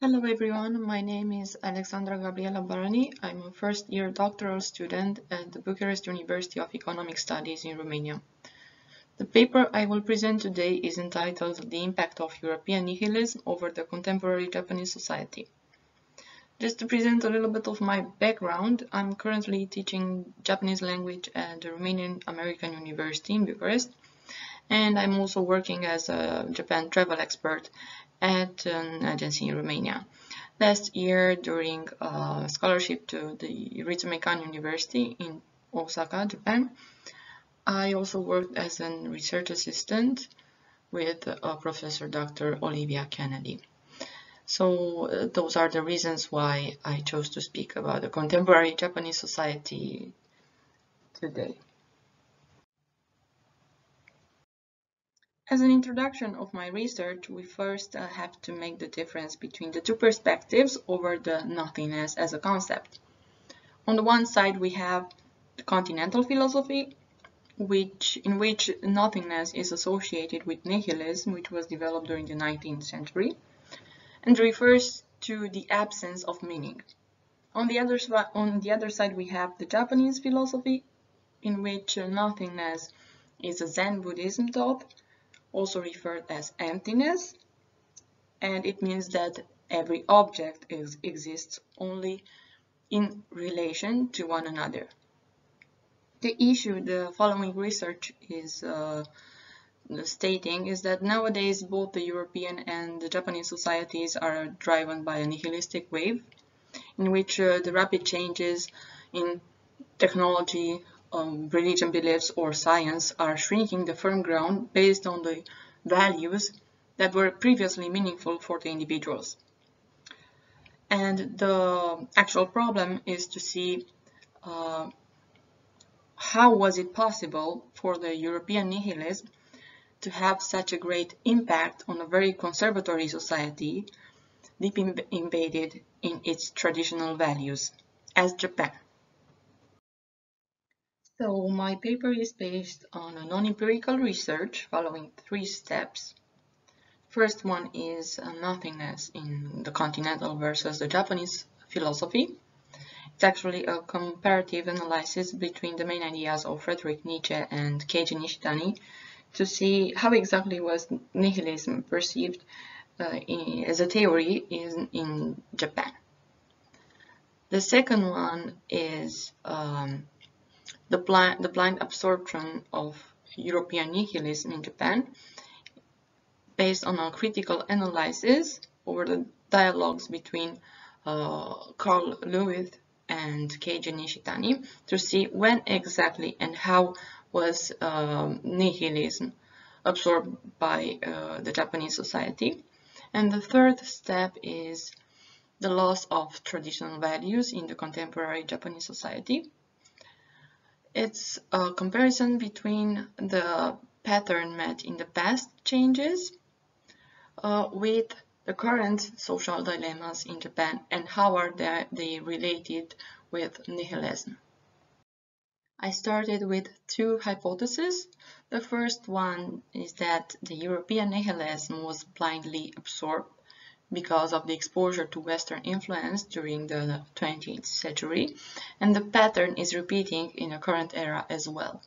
Hello everyone, my name is Alexandra Gabriela Baranyi. I'm a first year doctoral student at the Bucharest University of Economic Studies in Romania. The paper I will present today is entitled The Impact of European Nihilism over the Contemporary Japanese Society. Just to present a little bit of my background, I'm currently teaching Japanese language at the Romanian American University in Bucharest, and I'm also working as a Japan travel expert at an agency in Romania. Last year, during a scholarship to the Ritsumeikan University in Osaka, Japan, I also worked as a research assistant with uh, Professor Dr. Olivia Kennedy. So uh, those are the reasons why I chose to speak about the contemporary Japanese society today. As an introduction of my research, we first uh, have to make the difference between the two perspectives over the nothingness as a concept. On the one side, we have the continental philosophy, which in which nothingness is associated with nihilism, which was developed during the 19th century, and refers to the absence of meaning. On the other, on the other side, we have the Japanese philosophy, in which uh, nothingness is a Zen Buddhism thought, also referred as emptiness, and it means that every object is, exists only in relation to one another. The issue the following research is uh, stating is that nowadays both the European and the Japanese societies are driven by a nihilistic wave in which uh, the rapid changes in technology, um, religion beliefs or science are shrinking the firm ground based on the values that were previously meaningful for the individuals. And the actual problem is to see uh, how was it possible for the European nihilism to have such a great impact on a very conservatory society deep embedded in its traditional values, as Japan. So my paper is based on a non-empirical research following three steps. First one is nothingness in the continental versus the Japanese philosophy. It's actually a comparative analysis between the main ideas of Friedrich Nietzsche and Keiji Nishitani to see how exactly was nihilism perceived uh, as a theory in, in Japan. The second one is um, the blind, the blind absorption of European nihilism in Japan based on a critical analysis over the dialogues between uh, Karl Löwith and Keiji Nishitani to see when exactly and how was uh, nihilism absorbed by uh, the Japanese society. And the third step is the loss of traditional values in the contemporary Japanese society it's a comparison between the pattern met in the past changes uh, with the current social dilemmas in Japan and how are they, they related with nihilism. I started with two hypotheses. The first one is that the European nihilism was blindly absorbed because of the exposure to Western influence during the 20th century, and the pattern is repeating in the current era as well.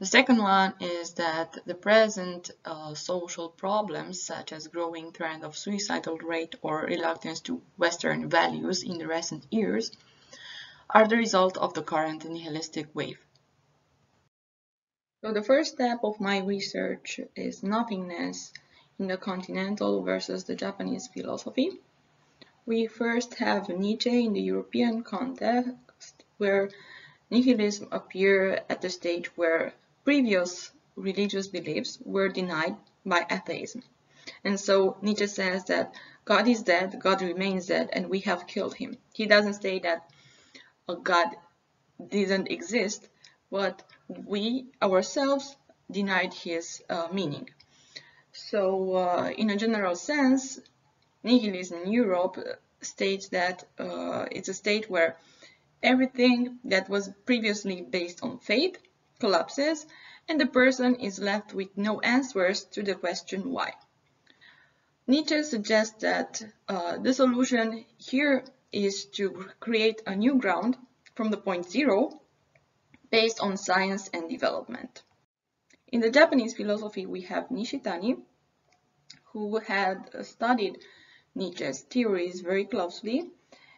The second one is that the present uh, social problems, such as growing trend of suicidal rate or reluctance to Western values in the recent years, are the result of the current nihilistic wave. So the first step of my research is nothingness in the continental versus the Japanese philosophy. We first have Nietzsche in the European context, where nihilism appeared at the stage where previous religious beliefs were denied by atheism. And so Nietzsche says that God is dead, God remains dead, and we have killed him. He doesn't say that a God didn't exist, but we ourselves denied his uh, meaning. So, uh, in a general sense, nihilism in Europe states that uh, it's a state where everything that was previously based on faith collapses and the person is left with no answers to the question why. Nietzsche suggests that uh, the solution here is to create a new ground from the point zero based on science and development. In the Japanese philosophy, we have Nishitani, who had studied Nietzsche's theories very closely,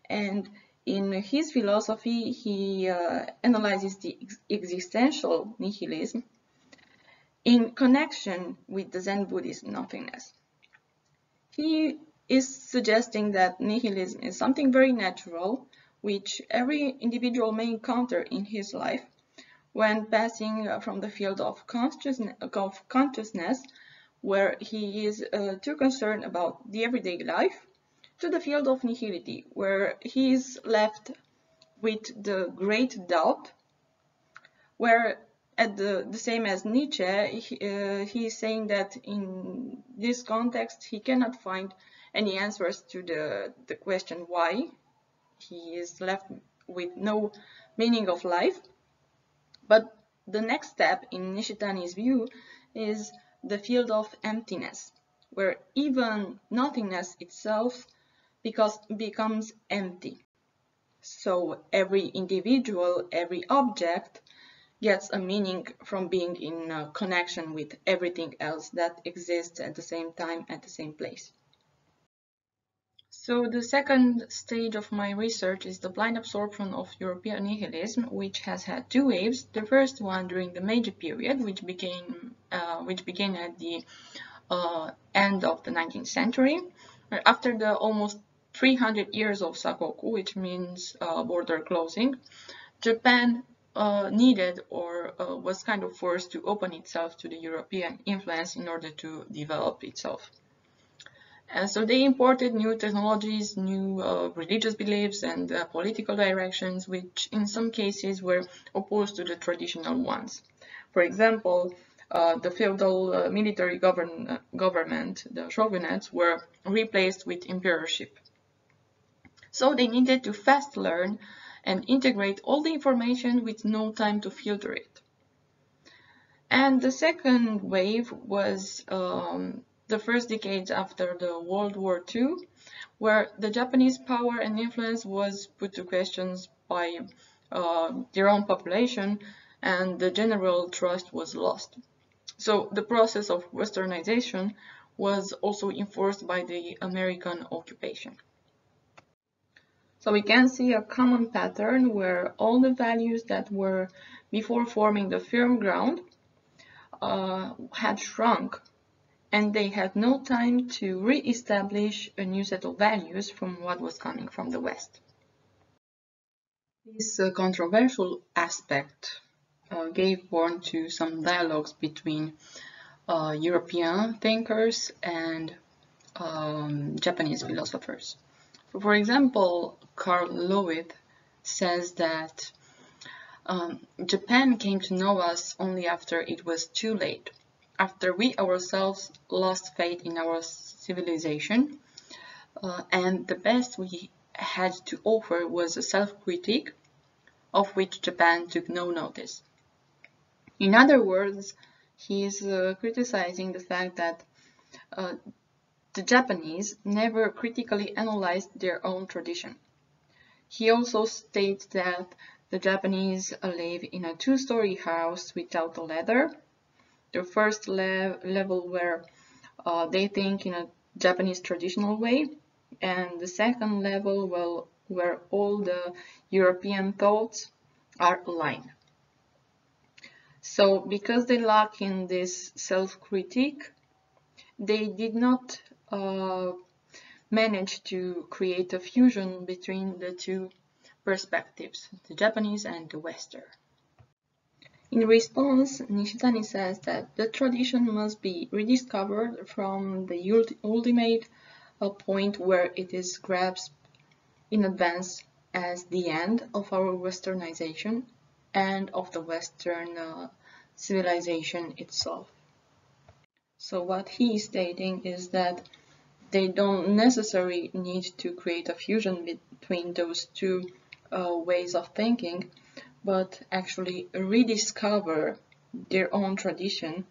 and in his philosophy, he uh, analyzes the ex existential nihilism in connection with the Zen Buddhist nothingness. He is suggesting that nihilism is something very natural, which every individual may encounter in his life when passing from the field of consciousness, of consciousness where he is uh, too concerned about the everyday life, to the field of nihility, where he is left with the great doubt, where at the, the same as Nietzsche, he, uh, he is saying that in this context he cannot find any answers to the, the question why. He is left with no meaning of life. But the next step in Nishitani's view is the field of emptiness, where even nothingness itself because becomes empty. So every individual, every object gets a meaning from being in connection with everything else that exists at the same time at the same place. So the second stage of my research is the blind absorption of European nihilism, which has had two waves. The first one during the Meiji period, which uh, which began at the uh, end of the 19th century. After the almost 300 years of sakoku, which means uh, border closing, Japan uh, needed or uh, was kind of forced to open itself to the European influence in order to develop itself. And so they imported new technologies, new uh, religious beliefs and uh, political directions, which in some cases were opposed to the traditional ones. For example, uh, the feudal uh, military govern government, the shogunates, were replaced with emperorship. So they needed to fast learn and integrate all the information with no time to filter it. And the second wave was um, the first decades after the World War II, where the Japanese power and influence was put to questions by uh, their own population and the general trust was lost. So the process of westernization was also enforced by the American occupation. So we can see a common pattern where all the values that were before forming the firm ground uh, had shrunk and they had no time to re-establish a new set of values from what was coming from the West. This uh, controversial aspect uh, gave born to some dialogues between uh, European thinkers and um, Japanese philosophers. For example, Karl Löwith says that um, Japan came to know us only after it was too late, after we ourselves lost faith in our civilization, uh, and the best we had to offer was a self-critique, of which Japan took no notice. In other words, he is uh, criticizing the fact that uh, the Japanese never critically analyzed their own tradition. He also states that the Japanese live in a two-story house without a ladder. The first le level where uh, they think in a Japanese traditional way, and the second level well, where all the European thoughts are aligned. So because they lack in this self-critique, they did not uh, managed to create a fusion between the two perspectives, the Japanese and the Western. In response, Nishitani says that the tradition must be rediscovered from the ultimate uh, point where it is grasped in advance as the end of our westernization and of the Western uh, civilization itself. So what he is stating is that they don't necessarily need to create a fusion between those two uh, ways of thinking, but actually rediscover their own tradition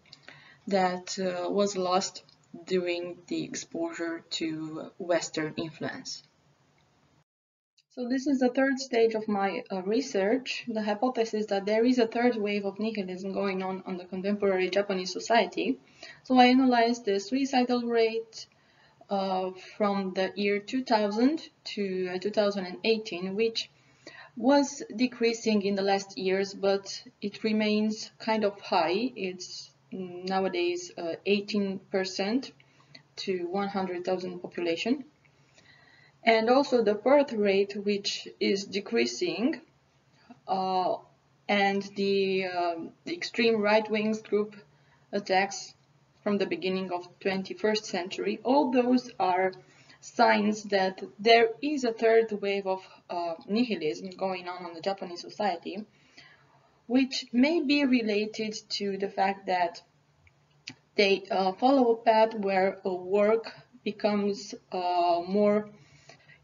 that uh, was lost during the exposure to Western influence. So this is the third stage of my uh, research, the hypothesis that there is a third wave of nihilism going on on the contemporary Japanese society. So I analyzed the suicidal rate uh, from the year 2000 to uh, 2018, which was decreasing in the last years, but it remains kind of high. It's nowadays 18% uh, to 100,000 population and also the birth rate which is decreasing uh, and the, um, the, extreme right-wing group attacks from the beginning of 21st century all those are signs that there is a third wave of uh, nihilism going on in the Japanese society which may be related to the fact that they uh, follow a path where work becomes uh, more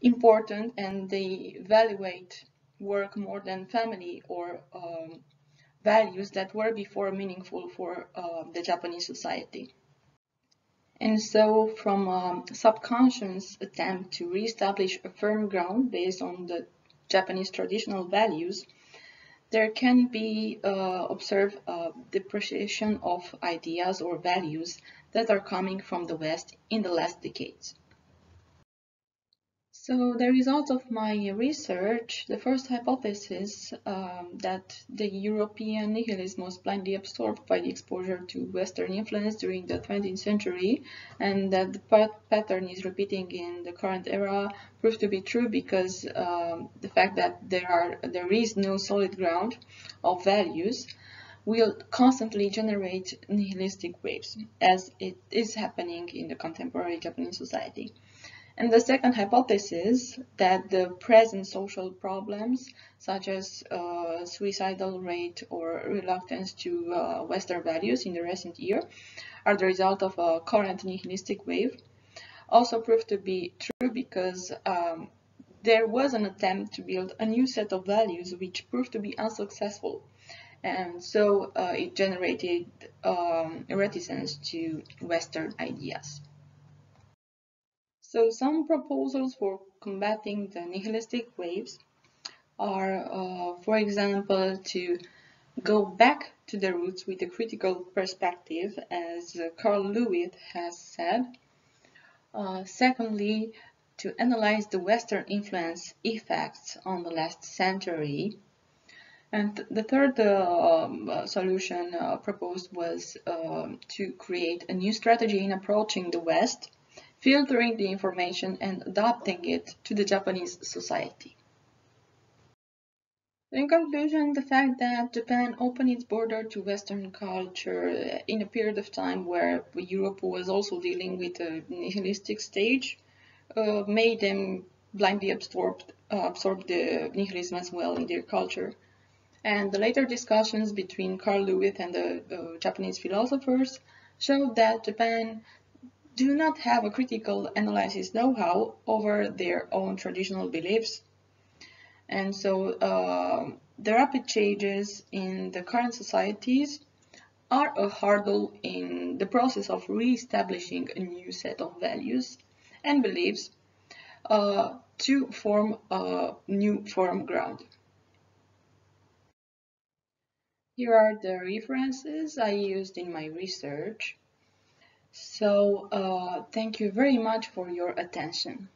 important and they evaluate work more than family or um, values that were before meaningful for uh, the Japanese society. And so from a subconscious attempt to reestablish a firm ground based on the Japanese traditional values, there can be uh, observed a depreciation of ideas or values that are coming from the West in the last decades. So the result of my research, the first hypothesis um, that the European nihilism was blindly absorbed by the exposure to Western influence during the 20th century and that the pattern is repeating in the current era proved to be true because um, the fact that there are there is no solid ground of values will constantly generate nihilistic waves as it is happening in the contemporary Japanese society. And the second hypothesis that the present social problems, such as uh, suicidal rate or reluctance to uh, Western values in the recent year, are the result of a current nihilistic wave, also proved to be true because um, there was an attempt to build a new set of values which proved to be unsuccessful. And so uh, it generated um, reticence to Western ideas. So some proposals for combating the nihilistic waves are, uh, for example, to go back to the roots with a critical perspective, as Karl Löwith has said. Uh, secondly, to analyze the Western influence effects on the last century. And th the third uh, solution uh, proposed was um, to create a new strategy in approaching the West filtering the information and adapting it to the Japanese society. In conclusion, the fact that Japan opened its border to Western culture in a period of time where Europe was also dealing with a nihilistic stage uh, made them blindly absorb, uh, absorb the nihilism as well in their culture. And the later discussions between Karl Löwith and the uh, Japanese philosophers showed that Japan do not have a critical analysis know-how over their own traditional beliefs. And so uh, the rapid changes in the current societies are a hurdle in the process of re-establishing a new set of values and beliefs uh, to form a new firm ground. Here are the references I used in my research. So uh, thank you very much for your attention.